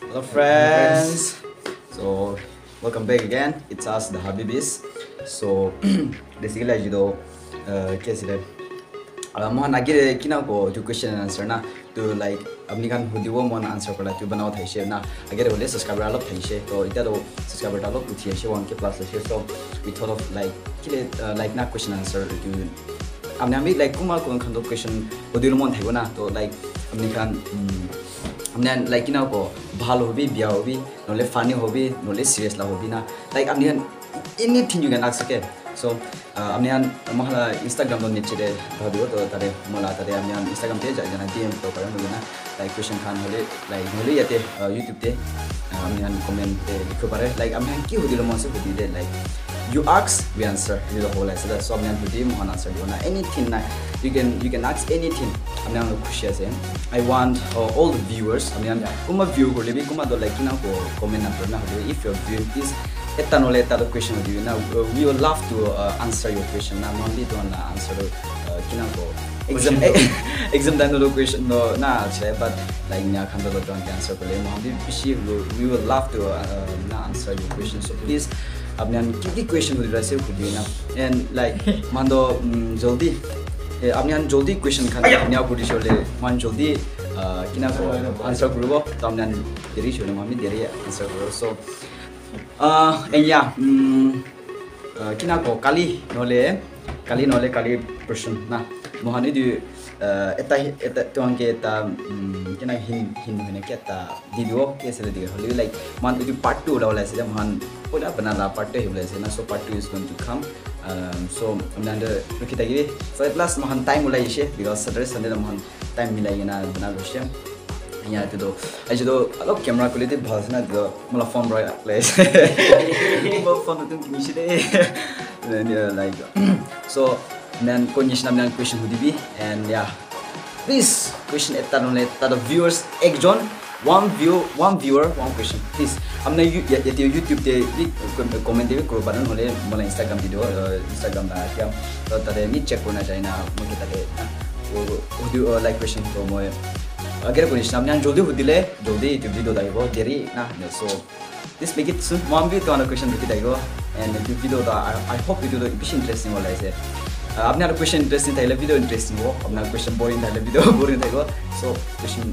Hello friends. So, welcome back again. It's us the Habibis. So, basically aja do case ini. Alam mohon lagi kita ko tu question and answer na tu like abni kan hudi wo mohon answer kala tu benau thaisha na agar boleh subscribe alok thaisha to ita do subscribe alok uti thaisha one ke plus thaisha so we thought of like kita like na question answer tu abni ambil like kuma kau kan tu question hudi lo mohon thaisha na to like abni kan खंडो question हुदी लो मोहन था ना तो like अपनी kan हमने like ना को भालो hobby बिया होबी नोले फानी होबी नोले सीरियस ला होबी ना लाइक हमने एनीथिंग यू कैन आस्क के सो हमने महला इंस्टाग्राम लो नीचे दे भाबियो तो तारे मला तारे हमने इंस्टाग्राम पे जा जना डीएम तो करन ना लाइक क्वेश्चन खान होले लाइक नोले याते यूट्यूब ते हमने कमेंट ते लिखो पारे लाइक हमने की होदिलो मनसे होदी they like you ask, we answer. You the whole answer. So to give one answer. You want anything? You can you can ask anything. I'm going to push say. I want uh, all the viewers. To kuma view ko lebi kuma do like na ko comment na na if your view is eta no the question with you now we will love to uh, answer your question now only to answer uh, kina ko exam exam dan no question no na che but like nya khan do don't answer ko le mo we will love to uh, na answer your question so please আপনি আমি কি কি question হতে রাখছে খুঁজি না and like মান জলদি আপনি আন জলদি কুয়েশন খান আপনি খুঁজি চলে মান জলদি কিনা আনসার করব তো আপনি আন দেরি চলে আমি দেরি আনসার করব সো এয়া কিনা কো কালি নহলে কালি নহলে কালি প্রশ্ন না মহানী দুই এটা এটা তোমাকে এটা কেনেকৈ হিন হিন হয়নে কি এটা দি দিব কি আছিলে দিয়ে হ'লেও লাইক মহান দুই পাৰ্ট টু ওলাব লাগিছিলে মহান পইলা বনালা পাৰ্ট টু আহিব লাগিছিলে ন চ' পাৰ্ট টু ইউজ কৰিম টু খাম চ' আপোনাৰ ৰখি থাকিবি চাৰে প্লাছ মহান টাইম ওলাই আহিছে বিকজ ছেটাৰডে চানডে মহান টাইম মিলাই কিনে বনাব গৈছে ইয়াতেতো আজিতো অলপ কেমেৰা কোৱালিটি ভাল আছে না দিয়ক মোৰ ফোন ৰৈ লাগিছে ফোন নতুন কিনিছে দেই লাগিব so' nan condition nan question hudibi and yeah please question eta nole ta the viewers ekjon one view one viewer one question please amna ya ya youtube te comment de kro banan hole mala instagram video instagram da kya to ta de mi check kona chai na mo kita de audio like question to mo agar condition amna joldi hudile joldi youtube video da go deri na so this make it soon mom bi to ana question dikhi dai go and youtube video da i hope video da bishi interesting wala ise আপনার question interesting থাকলে video interesting হবো আপনার question boring থাকলে video boring থাকব so question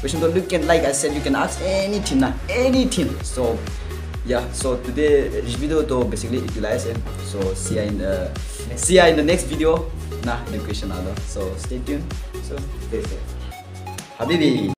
question তো you can like I said you can ask anything না anything so yeah so today this video to basically utilize it so see you in the see you in the next video nah education so stay tuned so stay safe habibi